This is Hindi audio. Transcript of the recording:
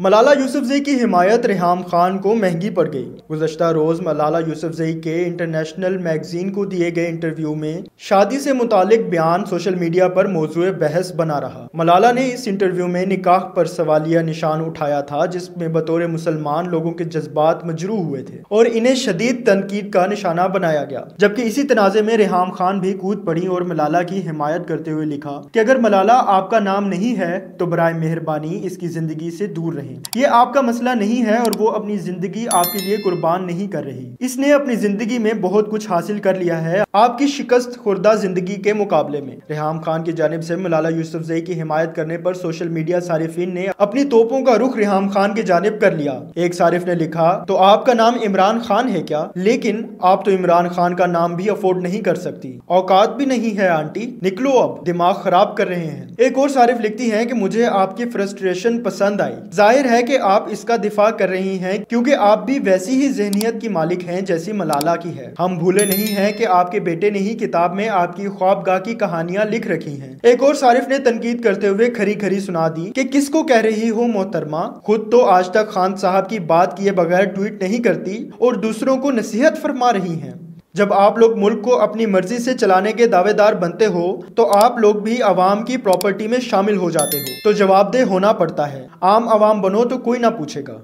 मलाला यूसुफजई की हिमायत रिहाम खान को महँगी पड़ गई। गुजशत रोज मलाला यूसुफजई के इंटरनेशनल मैगजीन को दिए गए इंटरव्यू में शादी से मुतालिक बयान सोशल मीडिया पर मौजूद बहस बना रहा। मलाला ने इस इंटरव्यू में निकाह पर सवालिया निशान उठाया था, जिसमें बतौर मुसलमान लोगों के जज्बात मजरू हुए थे और इन्हें शदीद तनकीद का निशाना बनाया गया। जबकि इसी तनाजे में रिहाम खान भी कूद पड़ी और मलाला की हिमायत करते हुए लिखा की अगर मलाला आपका नाम नहीं है तो बरए मेहरबानी, इसकी ज़िंदगी से दूर रहे ये आपका मसला नहीं है और वो अपनी ज़िंदगी आपके लिए कुर्बान नहीं कर रही। इसने अपनी ज़िंदगी में बहुत कुछ हासिल कर लिया है आपकी शिकस्त खुर्दा ज़िंदगी के मुकाबले में। रेहम खान की जानब से मलाला यूसुफजई की हिमायत करने पर सोशल मीडिया सारिफिन ने अपनी तोपों का रुख रेहाम खान की जानब कर लिया। एक सारिफ ने लिखा तो आपका नाम इमरान खान है क्या? लेकिन आप तो इमरान खान का नाम भी अफोर्ड नहीं कर सकती। औकात भी नहीं है, आंटी। निकलो अब। दिमाग खराब कर रहे हैं। एक और सारिफ लिखती है कि मुझे आपकी फ्रस्ट्रेशन पसंद आई। ज़ाहिर है कि आप इसका दिफा कर रही हैं, क्योंकि आप भी वैसी ही जहनीत की मालिक हैं जैसी मलाला की है। हम भूले नहीं हैं कि आपके बेटे ने ही किताब में आपकी ख्वाबगाह की कहानियाँ लिख रखी हैं। एक और सारिफ ने तनकीद करते हुए खरी खरी सुना दी कि किसको कह रही हो मोहतरमा? खुद तो आज तक खान साहब की बात किए बगैर ट्वीट नहीं करती और दूसरों को नसीहत फरमा रही हैं। जब आप लोग मुल्क को अपनी मर्ज़ी से चलाने के दावेदार बनते हो तो आप लोग भी आवाम की प्रॉपर्टी में शामिल हो जाते हो। तो जवाबदेह होना पड़ता है। आम आवाम बनो तो कोई ना पूछेगा।